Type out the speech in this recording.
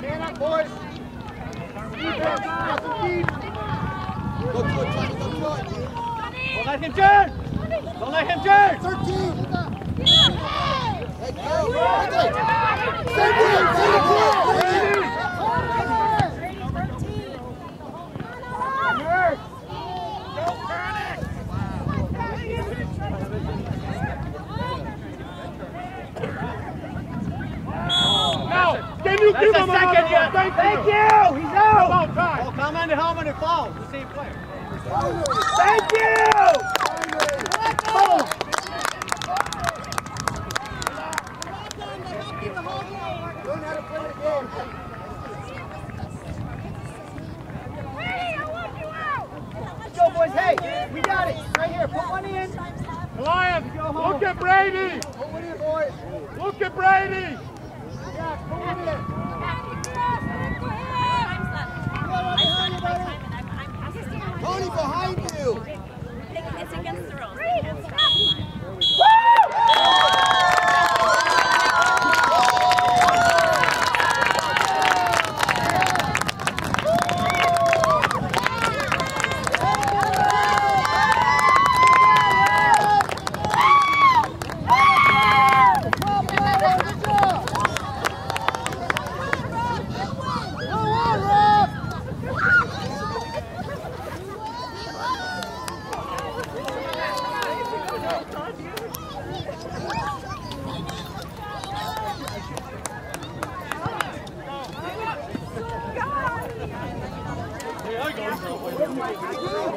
Man up, boys! Don't let him turn. Don't let him turn. 13! Hey, go! Quickly! Same team, same team! Now, can you That's give a him second, another yeah. one? Thank you. He's out. About time. Oh, come on the helmet and fall. The same player. Thank you. Learn how to play the game. Let's go, boys. Hey, we got it. Right here. Put one in. Lions, look at Brady. Put one in, boys. Look at Brady. Jack, put one in. Tony, Oh my God.